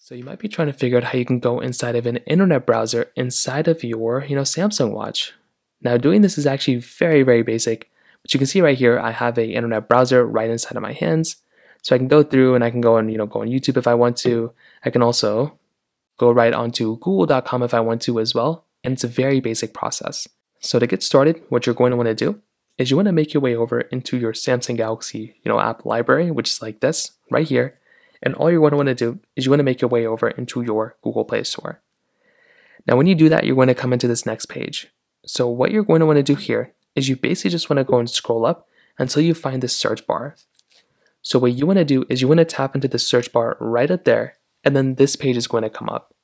So you might be trying to figure out how you can go inside of an internet browser inside of your, you know, Samsung watch. Now doing this is actually very, very basic. But you can see right here, I have a internet browser right inside of my hands. So I can go through and I can go and, you know, go on YouTube if I want to. I can also go right onto google.com if I want to as well. And it's a very basic process. So to get started, what you're going to want to do is you want to make your way over into your Samsung Galaxy, you know, app library, which is like this right here. And all you're going to want to do is you want to make your way over into your Google Play Store. Now, when you do that, you're going to come into this next page. So what you're going to want to do here is you basically just want to go and scroll up until you find the search bar. So what you want to do is you want to tap into the search bar right up there, and then this page is going to come up.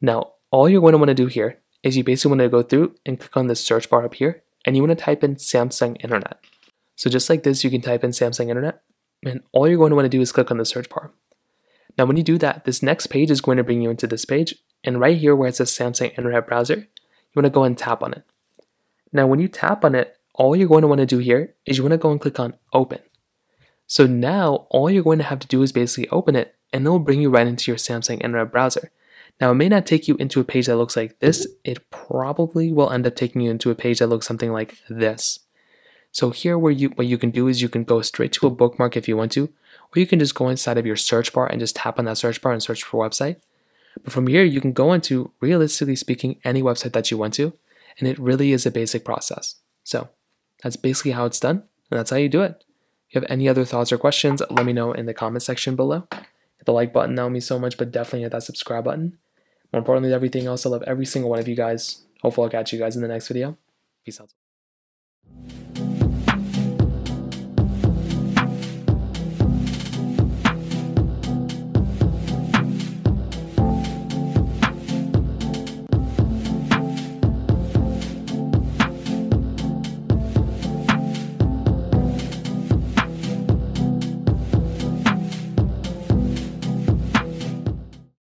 Now, all you're going to want to do here is you basically want to go through and click on the search bar up here, and you want to type in Samsung Internet. So just like this, you can type in Samsung Internet, and all you're going to want to do is click on the search bar. Now, when you do that, this next page is going to bring you into this page, and right here where it says Samsung Internet Browser, you want to go and tap on it. Now, when you tap on it, all you're going to want to do here is you want to go and click on Open. So now, all you're going to have to do is basically open it, and it will bring you right into your Samsung Internet Browser. Now, it may not take you into a page that looks like this, it probably will end up taking you into a page that looks something like this. So here where you what you can do is you can go straight to a bookmark if you want to, or you can just go inside of your search bar and just tap on that search bar and search for website. But from here you can go into realistically speaking any website that you want to, and it really is a basic process. So that's basically how it's done, and that's how you do it. If you have any other thoughts or questions, let me know in the comment section below. Hit the like button, that would mean so much, but definitely hit that subscribe button. More importantly than everything else, I love every single one of you guys. Hopefully I'll catch you guys in the next video. Peace out.